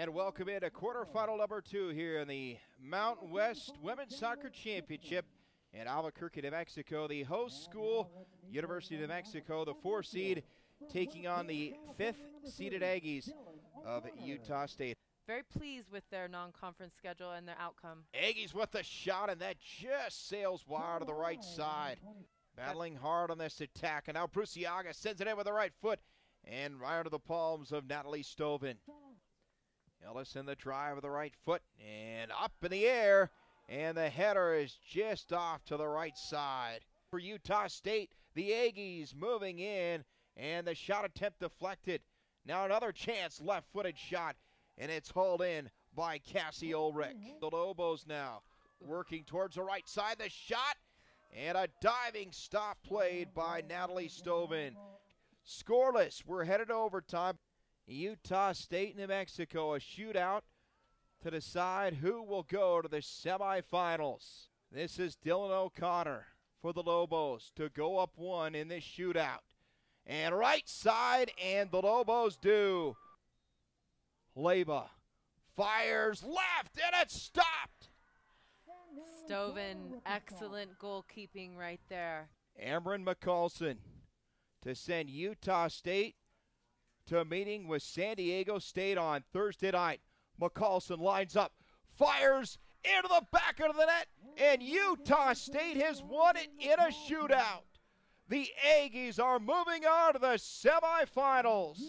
And welcome into quarterfinal number two here in the Mountain West Women's Soccer Championship in Albuquerque, New Mexico. The host school, University of New Mexico, the four seed, taking on the fifth seeded Aggies of Utah State. Very pleased with their non conference schedule and their outcome. Aggies with a shot, and that just sails wide to the right side. Battling hard on this attack, and now Bruciaga sends it in with the right foot and right into the palms of Natalie Stoven. Ellis in the drive of the right foot and up in the air, and the header is just off to the right side. For Utah State, the Aggies moving in, and the shot attempt deflected. Now another chance, left footed shot, and it's hauled in by Cassie Ulrich. The Lobos now working towards the right side. The shot and a diving stop played by Natalie Stoven. Scoreless. We're headed overtime. Utah State, New Mexico, a shootout to decide who will go to the semifinals. This is Dylan O'Connor for the Lobos to go up one in this shootout. And right side, and the Lobos do. Leba fires left, and it's stopped. Stoven, excellent goalkeeping right there. Amron McCulson to send Utah State to a meeting with San Diego State on Thursday night. McCulson lines up, fires into the back of the net, and Utah State has won it in a shootout. The Aggies are moving on to the semifinals.